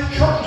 the church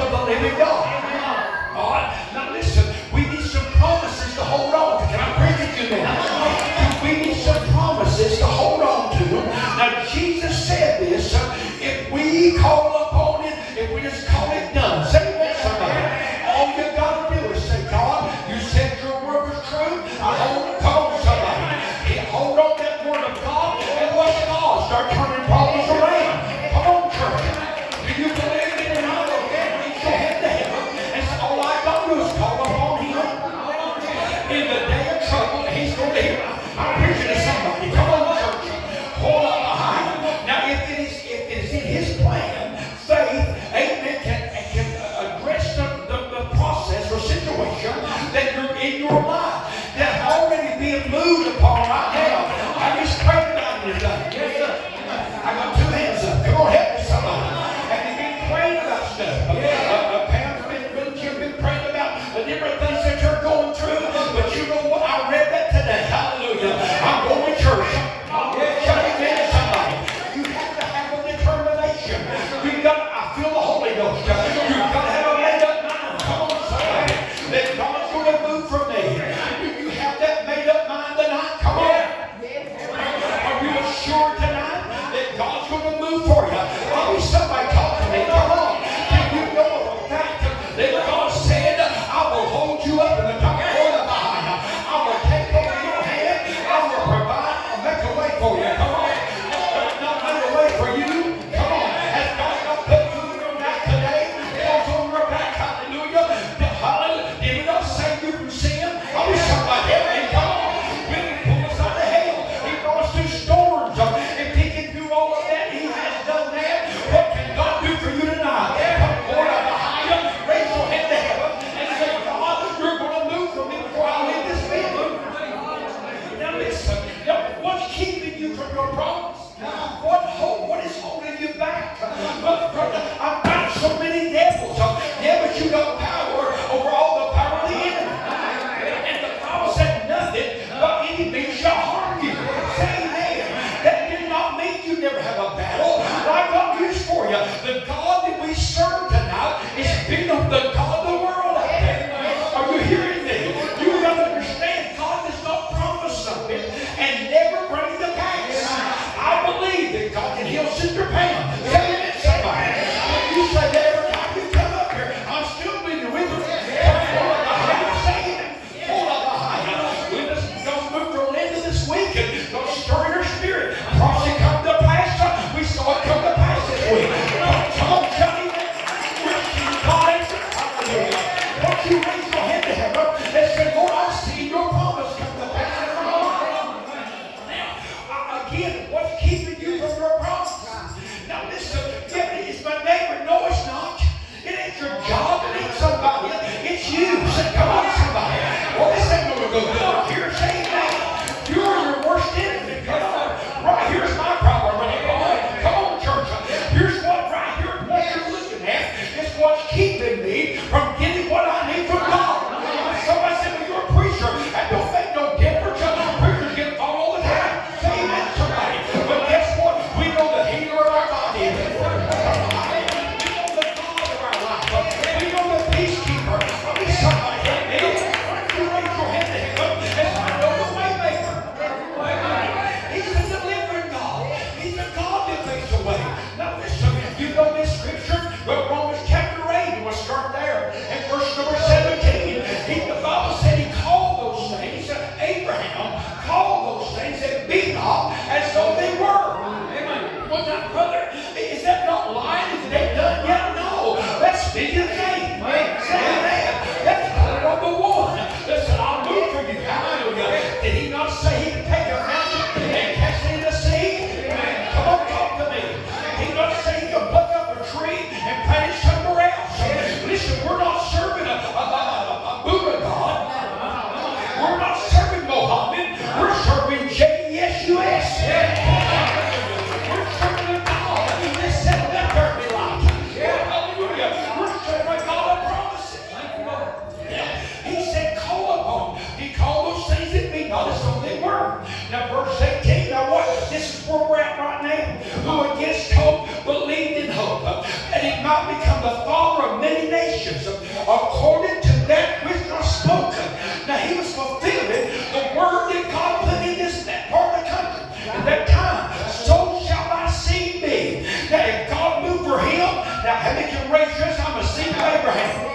I'm a seed of Abraham.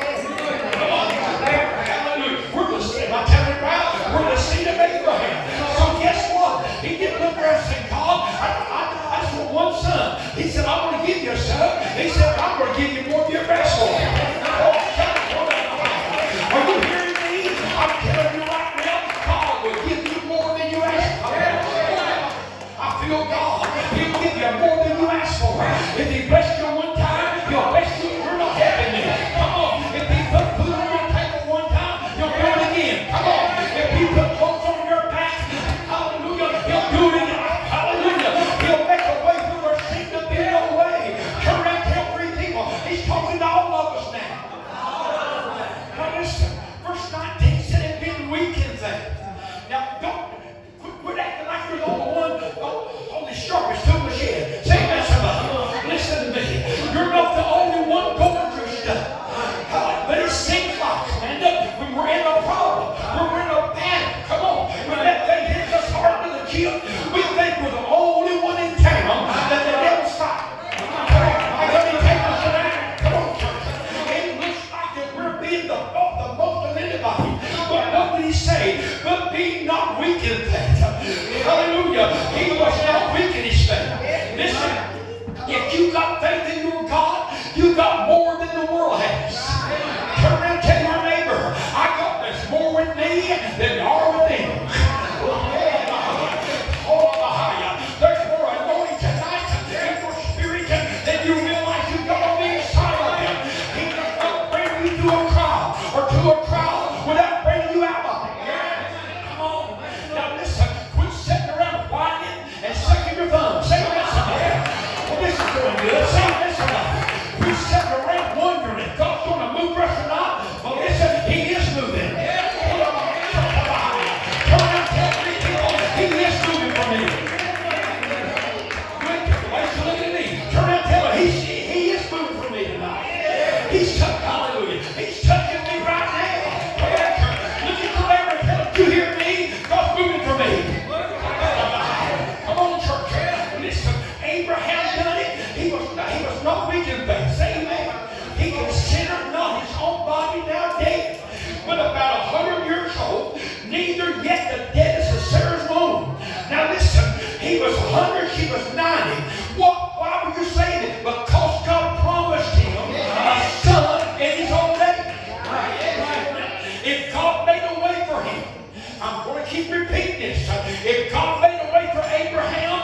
Come on, hallelujah. We're the seed, I tell you right, we're the seed of Abraham. So guess what? He didn't look around and say, God, I, I, I just want one son. He said, I'm going to give you a son. He said, I'm going to give you more than your best for. keep us 90. What, why were you saying it? Because God promised him a son in his own. If God made a way for him, I'm going to keep repeating this. If God made a way for Abraham,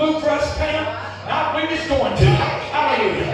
us, Pam. Not we just going to. Hallelujah.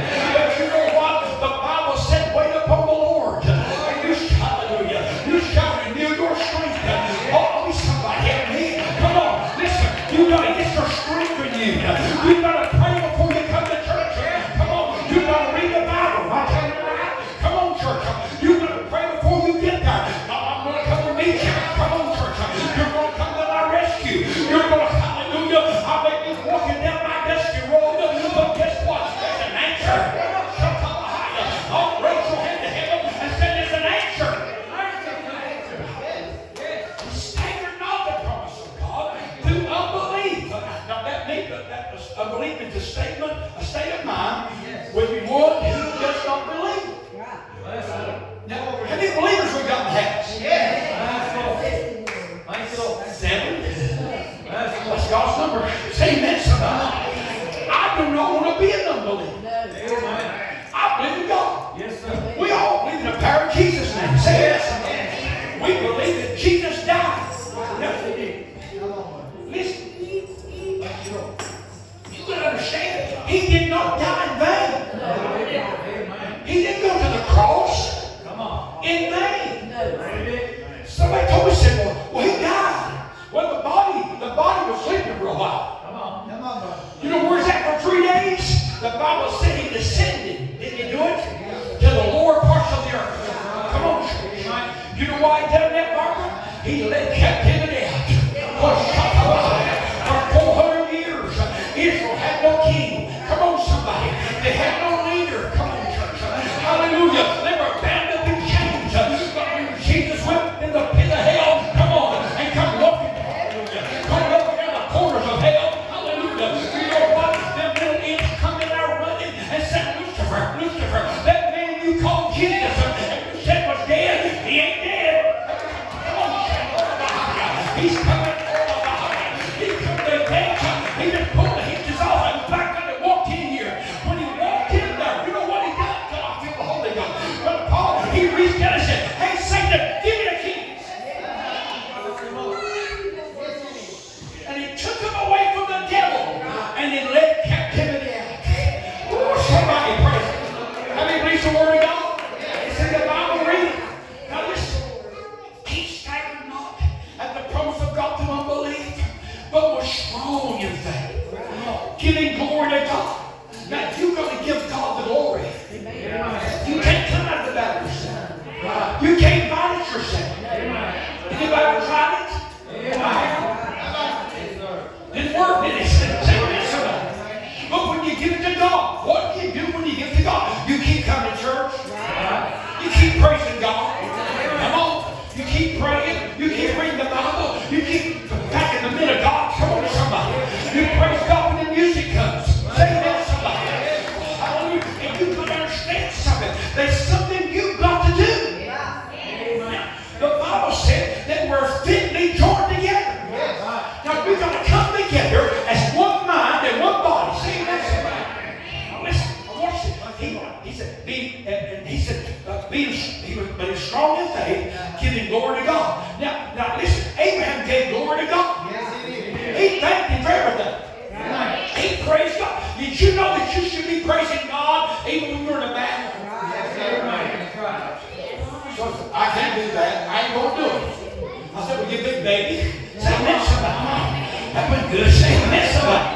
can't do that. I ain't going to do it. I said, well, you big baby. Say, mess about mine. I've good. Say, mess about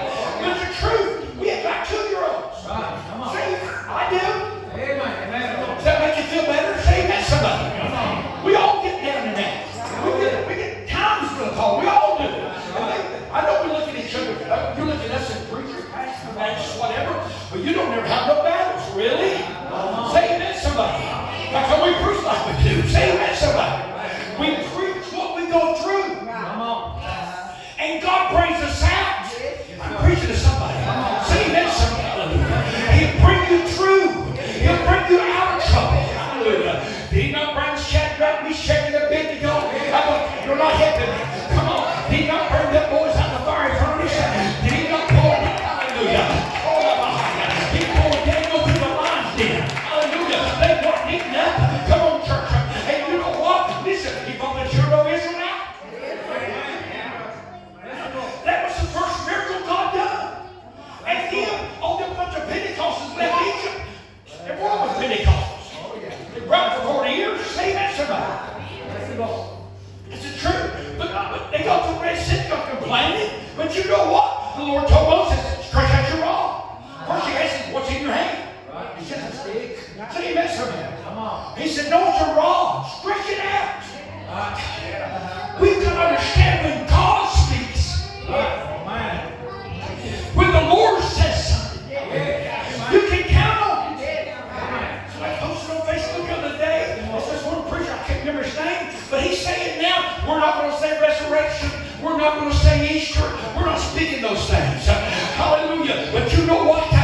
resurrection. We're not going to say Easter. We're not speaking those things. Hallelujah. But you know what?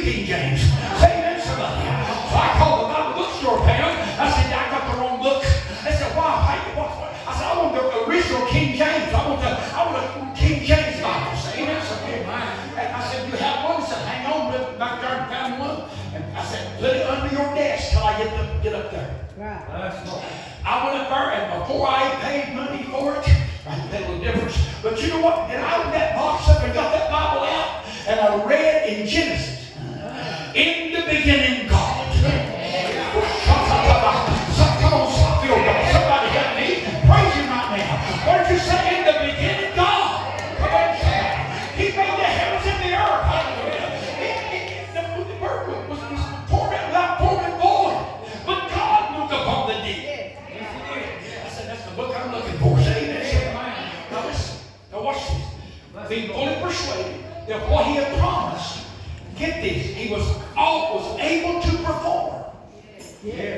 King James. Amen, somebody. So I called the Bible bookstore, Pam. I said, I got the wrong book. They said, why, I said, I want the original King James. I want the, I want the King James Bible. Amen, somebody. And I said, you have one? He said, hang on, brother. Back there and found one. And I said, put it under your desk till I get, the, get up there. Right. I went up there, and before I paid money for it, I made a difference. But you know what? And I opened that box up and got that Bible out, and I read in Genesis. In the beginning, God. Come on, stop your God. Somebody help me. Praise him right now. What did you say? In the beginning, God. Come on, He made the heavens and the earth. Hallelujah. The, the earth was, was poured out without forming void. But God moved upon the deep. I said, that's the book I'm looking for. Say that. Now listen. Now watch this. Being fully persuaded that what he had promised, get this,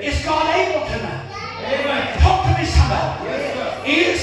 Is God able tonight? Amen. Talk to me, somebody. Yes, is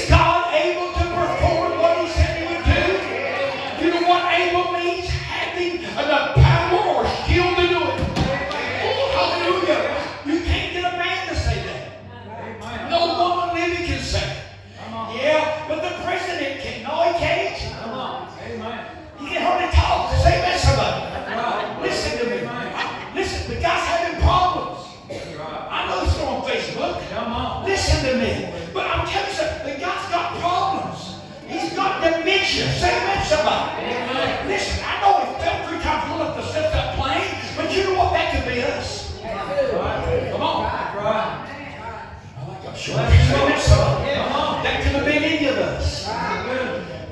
have been any of us.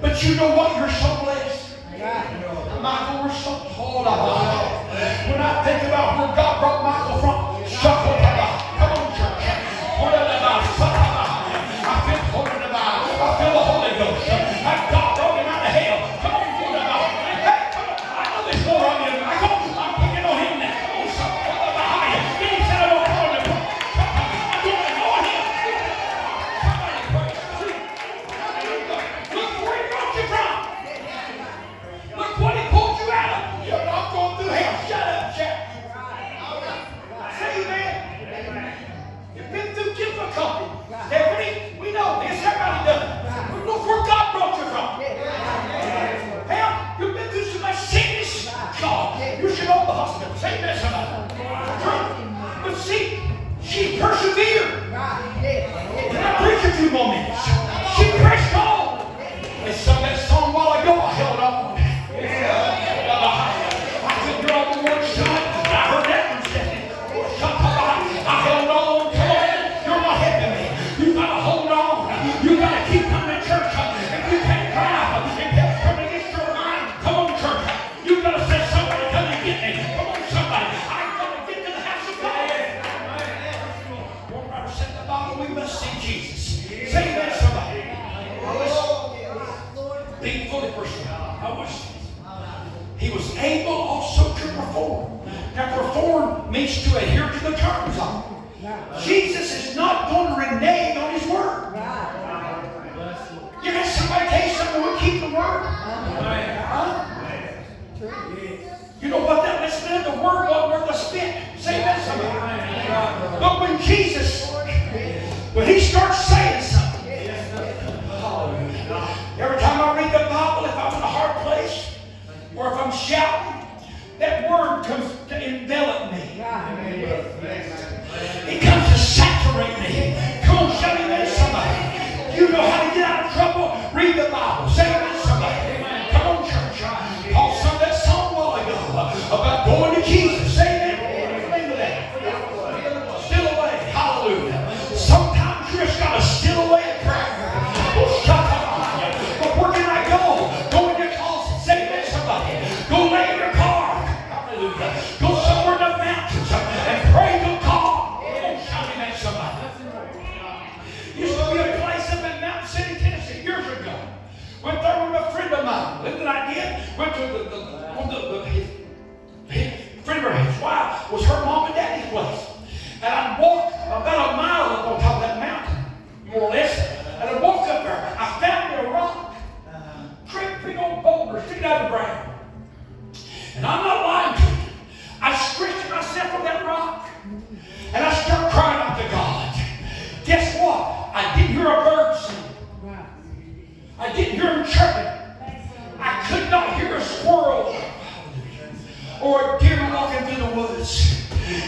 But you know what? You're so blessed. Michael, we're so tall. When I think about where God brought Michael from,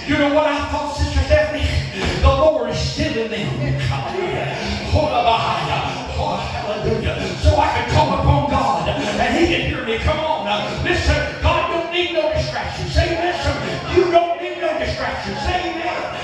You know what I thought, Sister Stephanie? The Lord is still in them. Oh, hallelujah. So I could call upon God and He can hear me. Come on. Listen, God don't need no distractions. Say, listen, you don't need no distractions. Say, amen.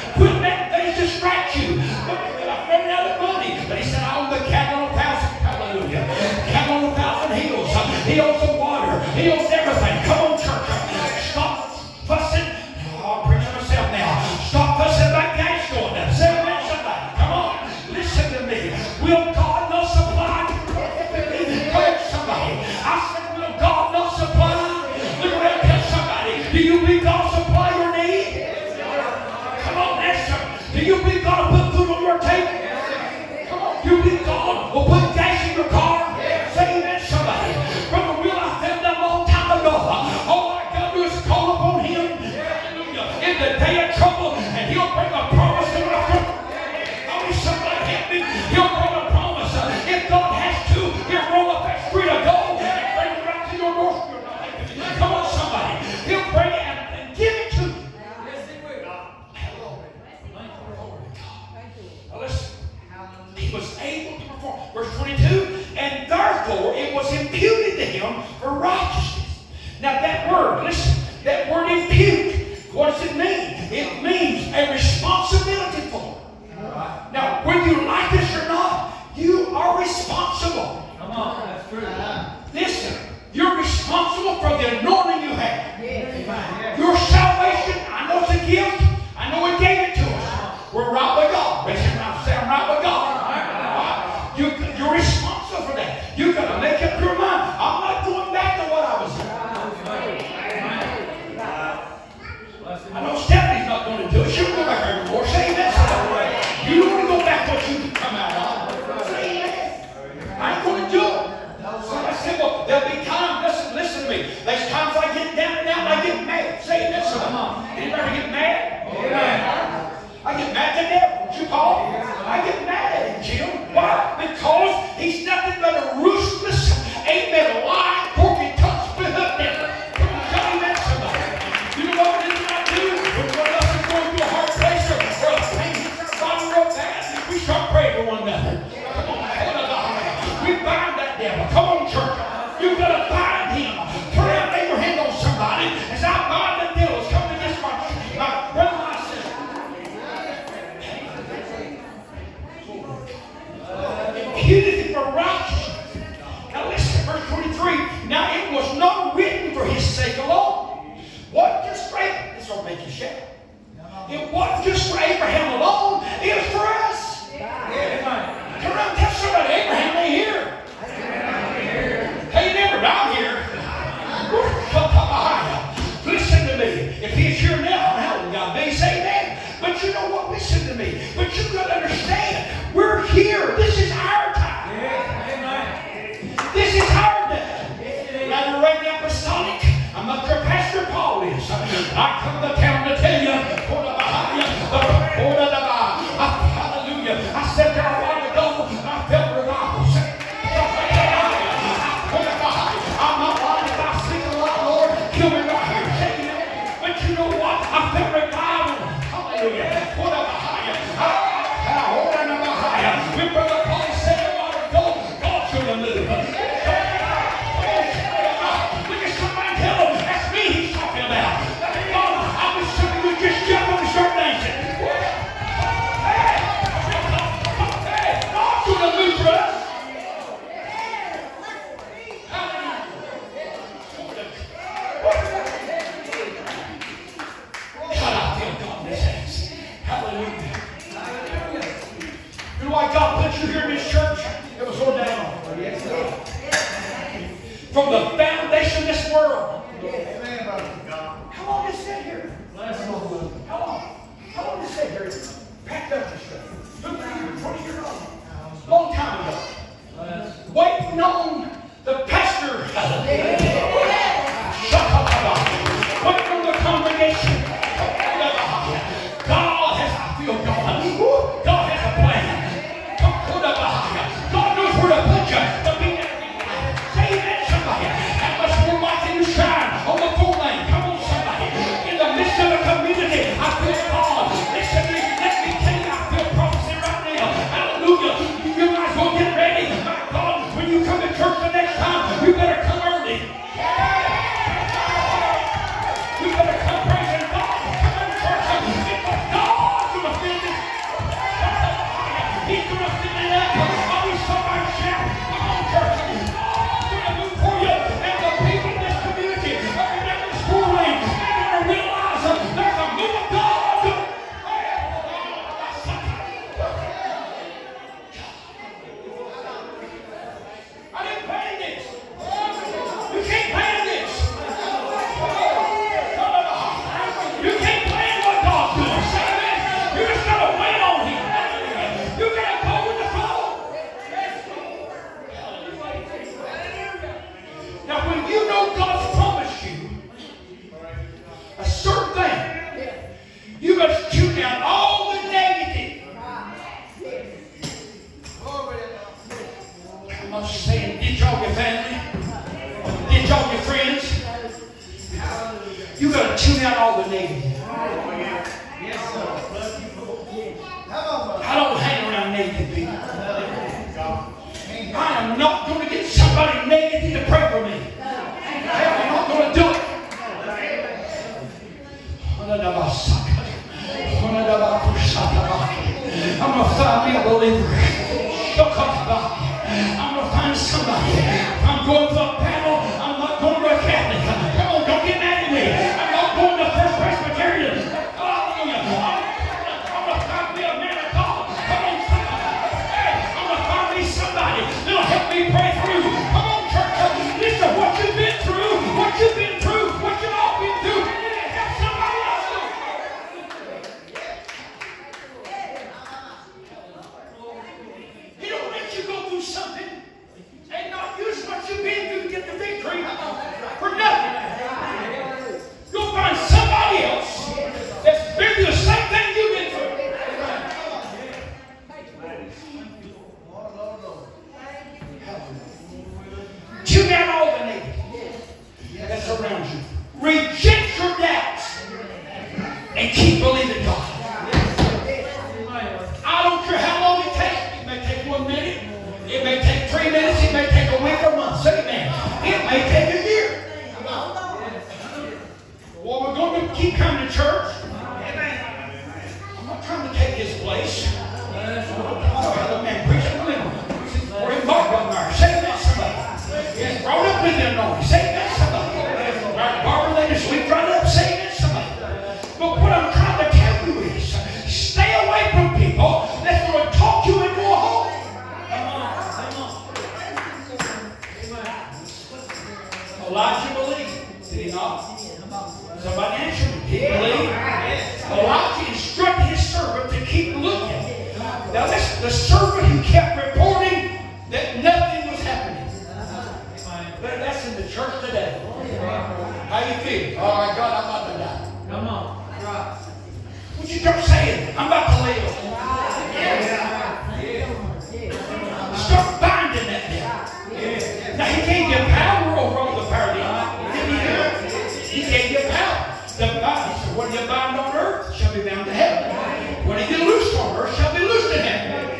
Now he can't get power over all the power. Didn't he? Didn't he? He gave you power. The Bible "What you bind on earth shall be bound to heaven. What you loose on earth shall be loosed in heaven."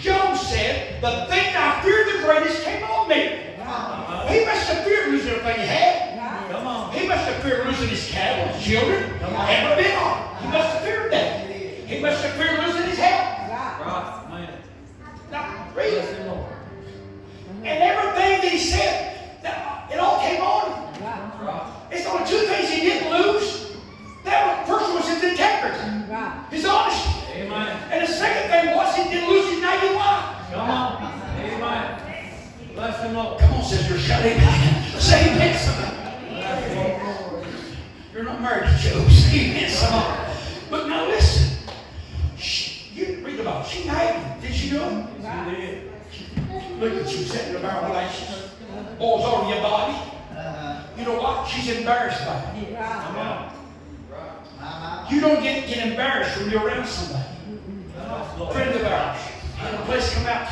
Job said, "The thing I feared the greatest came on me." He must have feared losing everything he had. He must have feared losing his cattle, his children, ever been on. He must have feared that. He must have feared losing his health. Right. Now, read And everything that he said, that, it all came on. Right. It's only two things he didn't lose. That was, first was his integrity, his honesty. Amen. And the second thing was he didn't lose his 91. Come on. Amen. Bless him, Lord. Come on, sister, shout amen. Say amen, somebody. Him, Lord. You're not married to Job. Say amen, somebody. But now listen. She, you read about it. She married him. Did she know it? Look at you sitting in a relations. Balls over your body. Uh-huh. You know what? She's embarrassed by it. Come on. You don't get, get embarrassed when you're around somebody. Friend of ours had a place come out.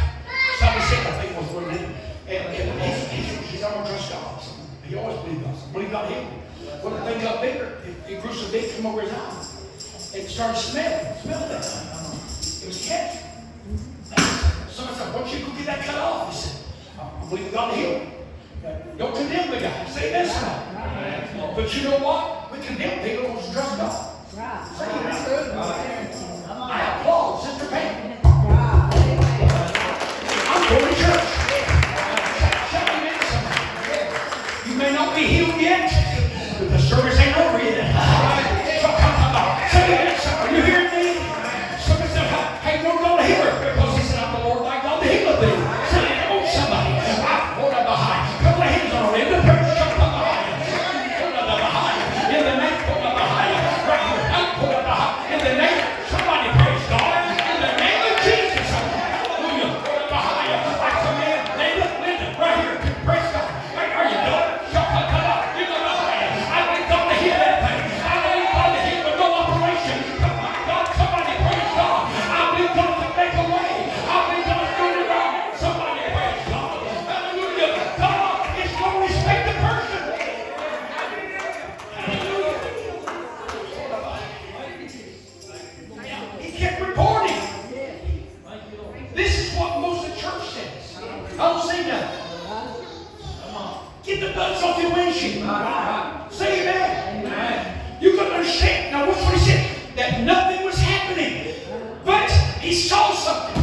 Somebody said, I think was one them. And, and he's, he's, he's on trust God. He always believed God. Believed God him. When the thing got bigger, it, it grew so big, come over his eyes. It started smelling. Smelled that. It was cancer. Someone said, why don't you go get that cut off? He said, I believe God healed him. Uh, don't condemn the guy. Say this now. But you know what? We condemn people who trust God. Say this. I applaud Sister Pam. I'm going to church. Shout amen. You may not be healed yet, but the service ain't over he saw something.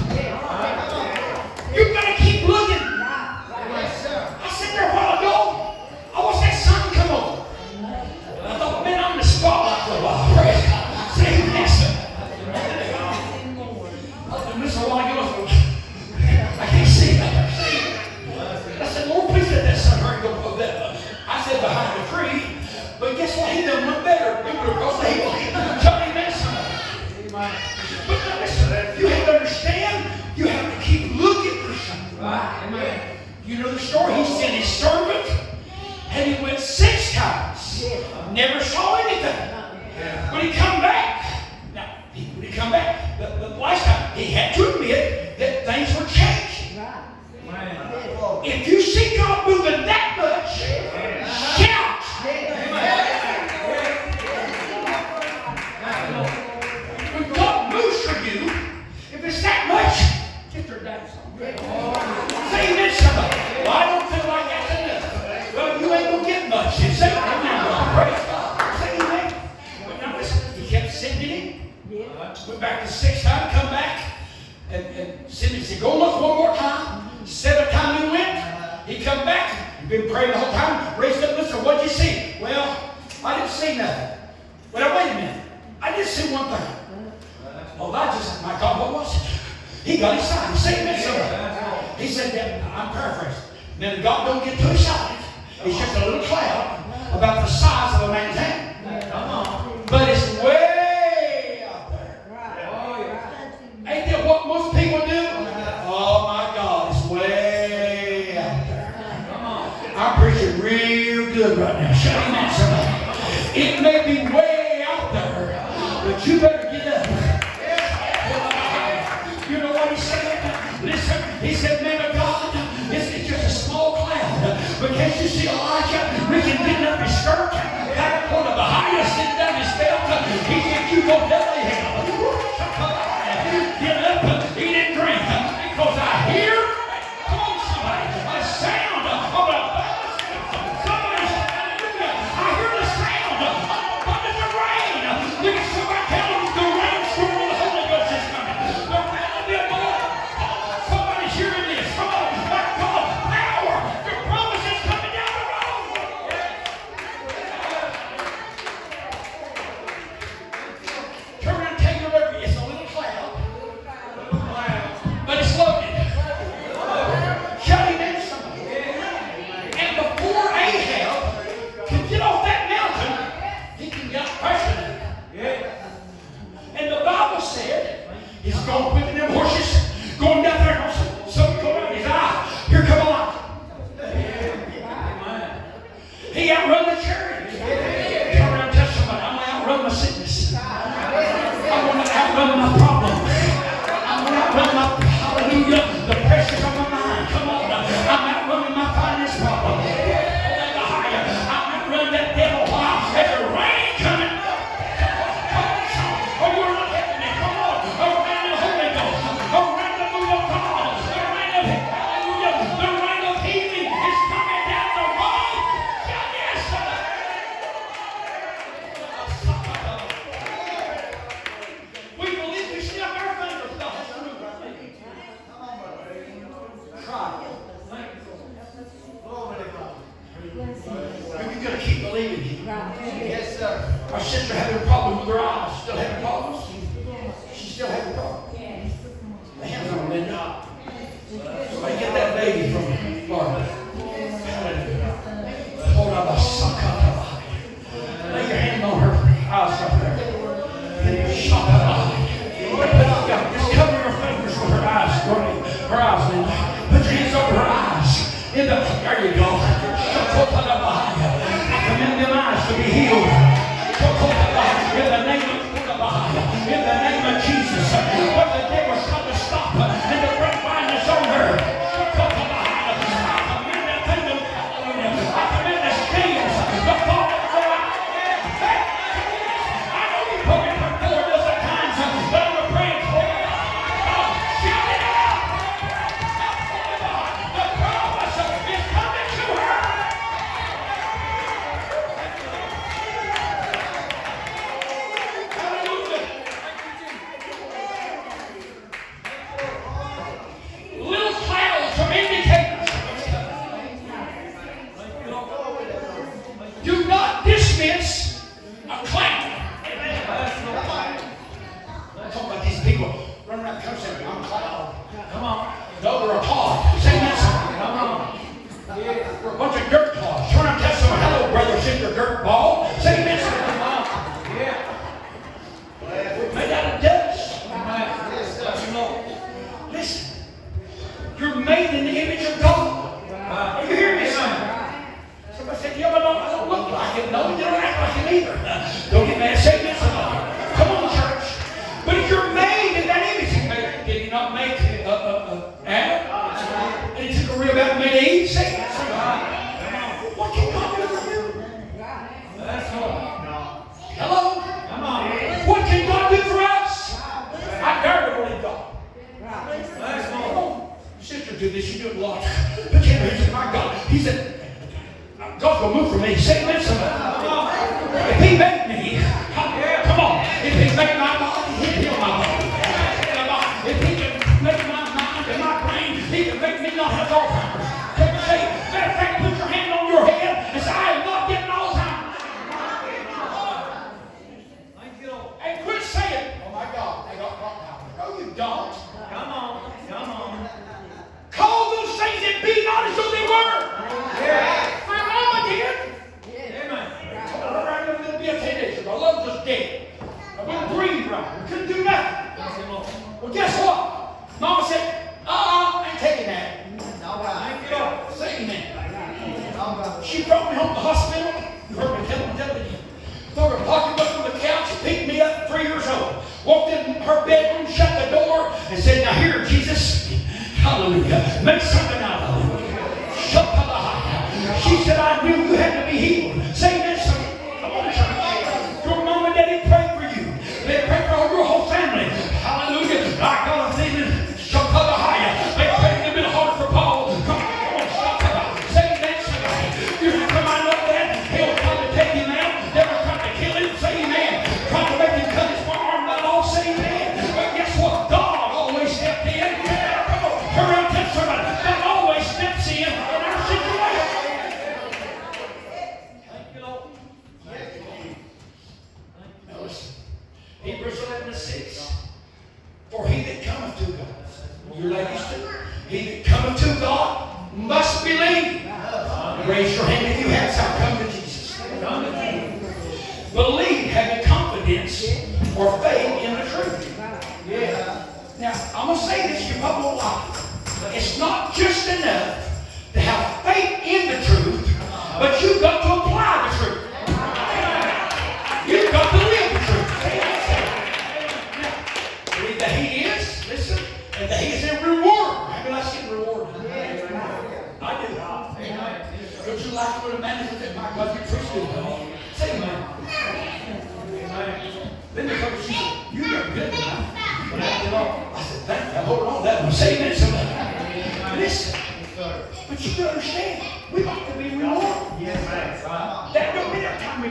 Say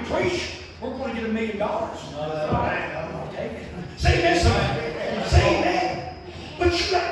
preach, we're going to get a million dollars. I'm going to take it. Say amen. son. Say amen. But you got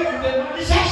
betekende zes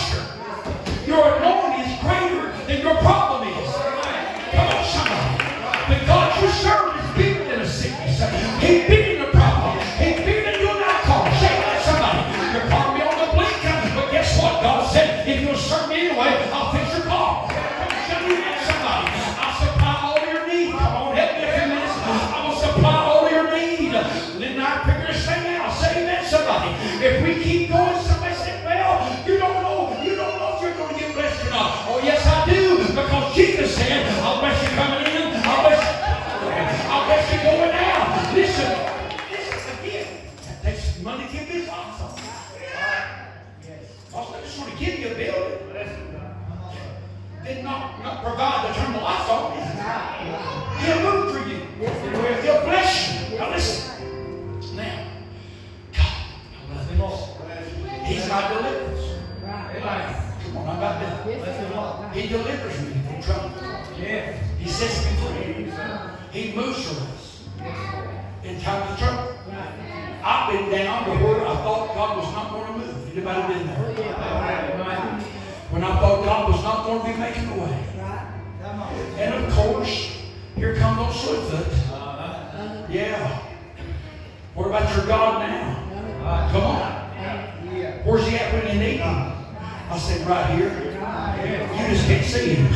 For God to turn the lights on, He'll move for you. He'll bless you. Now listen. Now, God, bless him all. He's my deliverance. Right. Come on, I got this. he delivers me from trouble. Yes. He sets me free. He moves for us in times of trouble. Right. I've been down to where I thought God was not going to move. Anybody been there? Right. When I thought God was not going to be making a About your God now? Come on. Where's he at when you need him? I said, right here. You just can't see him.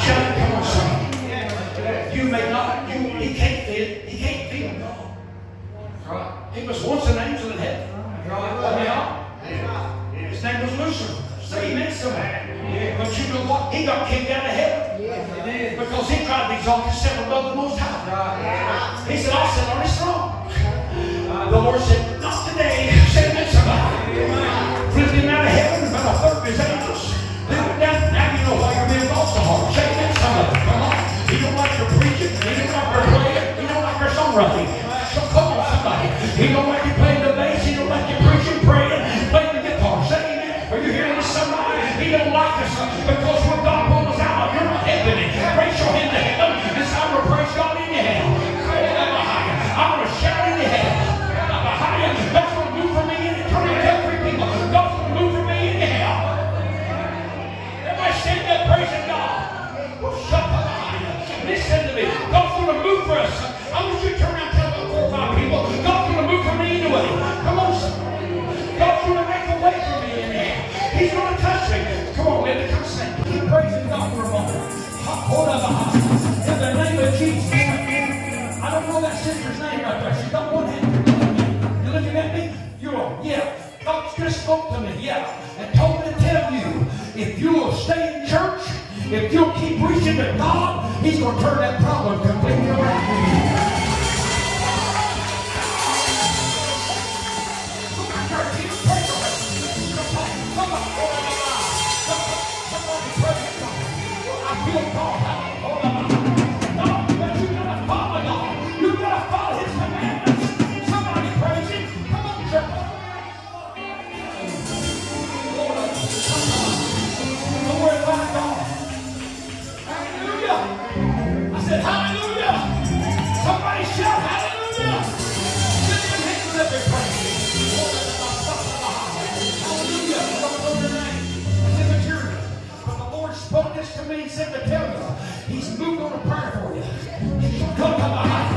Shout it, come on, son. You may not, you, he can't fit, he can't feel God. He was once an angel in heaven. Yeah. His name was Lucifer. Say amen, somebody. But you know what? He got kicked out of heaven. Because he tried to exalt himself above the Most High. He said, I'll sit on his throne. The Lord said, not today. Say amen, somebody. Flipped him out of heaven about a third of his angels. Now, now you know why you're being lost so hard. Say amen, somebody. Come on. He don't like your preaching. He don't like your playing. He don't like your songwriting. So come on, somebody. He don't like me. Come on, Linda, come sing. Keep praising God for a moment. In the name of Jesus. I don't know that sister's name right there. She's got one hand. You're looking at me? You're, yeah. God just spoke to me, yeah, and told me to tell you, if you'll stay in church, if you'll keep reaching to God, He's going to turn that problem completely around He's on